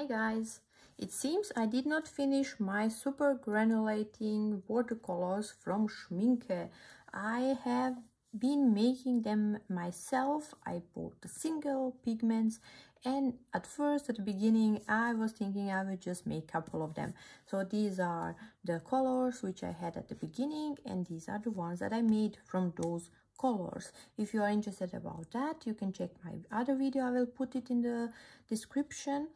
Hi guys! It seems I did not finish my super granulating watercolors from Schmincke. I have been making them myself. I bought the single pigments and at first at the beginning I was thinking I would just make a couple of them. So these are the colors which I had at the beginning and these are the ones that I made from those colors if you are interested about that you can check my other video i will put it in the description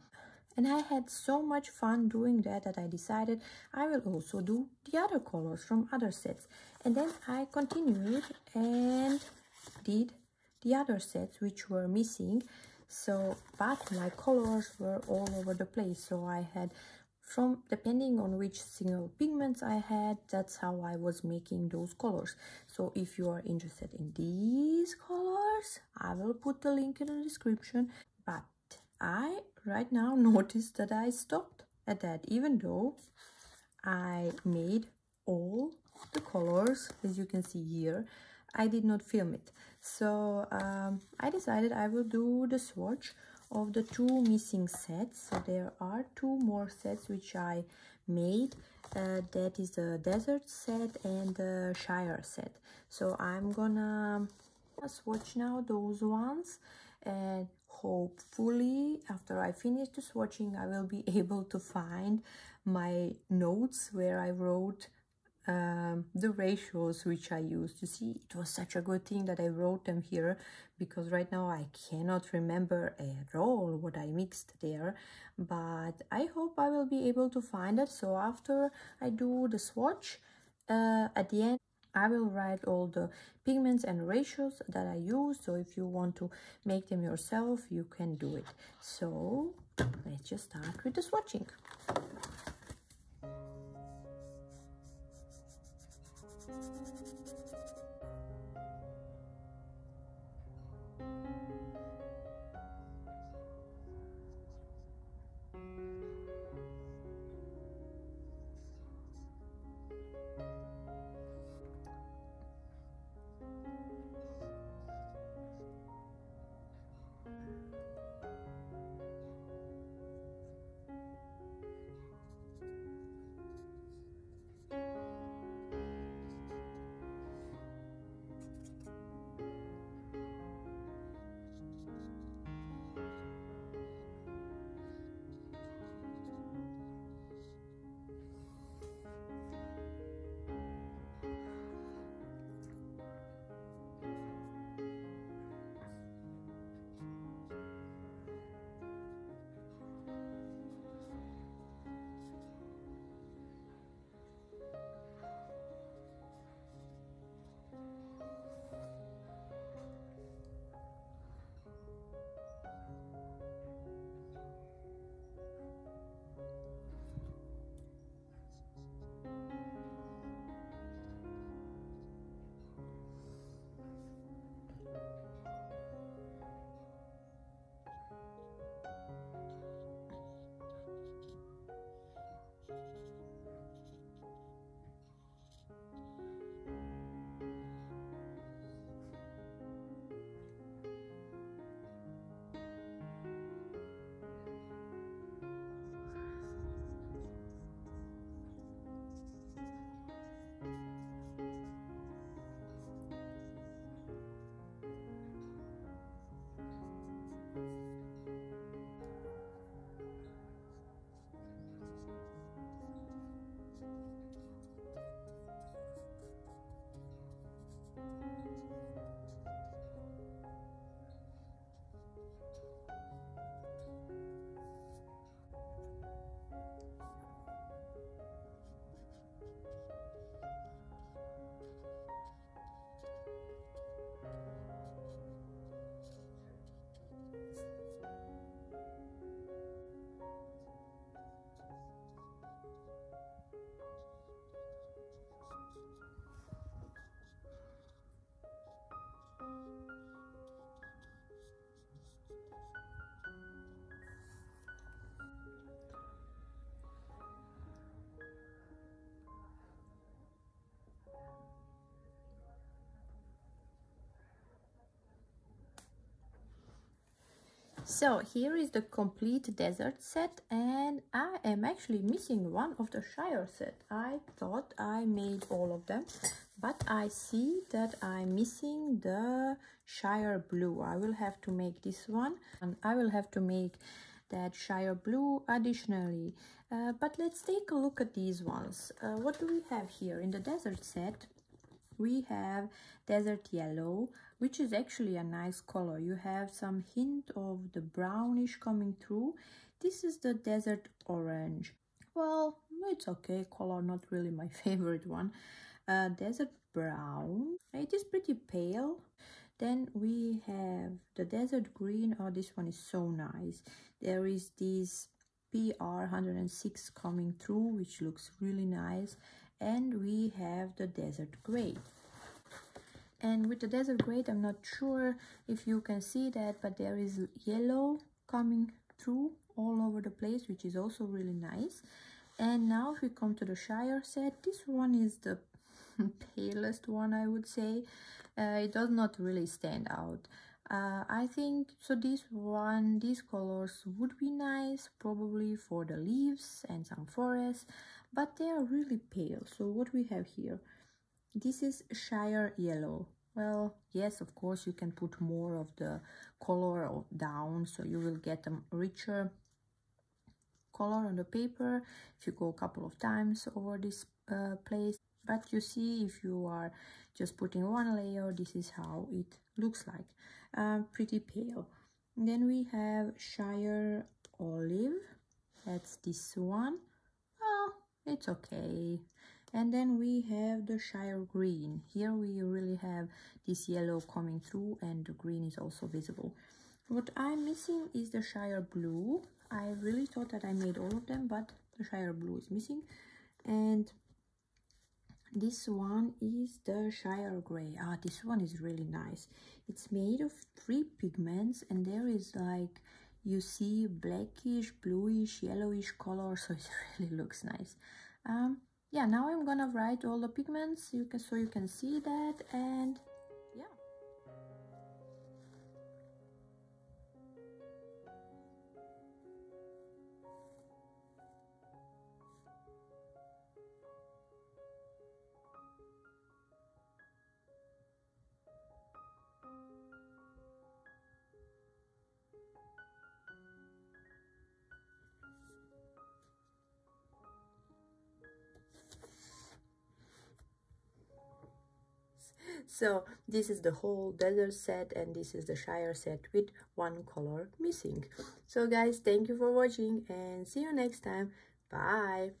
and I had so much fun doing that that I decided I will also do the other colors from other sets. And then I continued and did the other sets which were missing. So but my colors were all over the place. So I had from depending on which single pigments I had that's how I was making those colors. So if you are interested in these colors I will put the link in the description. But I right now notice that I stopped at that even though I made all the colors as you can see here. I did not film it. So um, I decided I will do the swatch of the two missing sets. So there are two more sets which I made. Uh, that is the desert set and the Shire set. So I'm gonna swatch now those ones. And hopefully after I finish the swatching I will be able to find my notes where I wrote um, the ratios which I used. You see, it was such a good thing that I wrote them here because right now I cannot remember at all what I mixed there. But I hope I will be able to find it. So after I do the swatch, uh, at the end, I will write all the pigments and ratios that I use. So if you want to make them yourself, you can do it. So let's just start with the swatching. So here is the complete desert set and I am actually missing one of the Shire set. I thought I made all of them but I see that I'm missing the Shire blue. I will have to make this one and I will have to make that Shire blue additionally. Uh, but let's take a look at these ones. Uh, what do we have here in the desert set? We have desert yellow which is actually a nice color. You have some hint of the brownish coming through. This is the desert orange. Well it's okay. Color not really my favorite one. Uh, desert brown. It is pretty pale. Then we have the desert green. Oh this one is so nice. There is this pr 106 coming through which looks really nice. And we have the desert gray and with the desert gray i'm not sure if you can see that but there is yellow coming through all over the place which is also really nice. And now if we come to the shire set this one is the palest one i would say. Uh, it does not really stand out uh, I think so this one these colors would be nice probably for the leaves and some forest but they are really pale. So what we have here this is Shire Yellow. Well yes of course you can put more of the color down so you will get a richer color on the paper if you go a couple of times over this uh, place but you see if you are just putting one layer this is how it looks like. Uh, pretty pale. Then we have Shire Olive. That's this one. Well it's okay. And then we have the Shire Green. Here we really have this yellow coming through and the green is also visible. What I'm missing is the Shire Blue. I really thought that I made all of them but the Shire Blue is missing. And this one is the Shire Grey. Ah, this one is really nice. It's made of three pigments and there is like, you see blackish, bluish, yellowish color. So it really looks nice. Um, yeah, now I'm gonna write all the pigments you can so you can see that and so this is the whole desert set and this is the shire set with one color missing. So guys thank you for watching and see you next time. Bye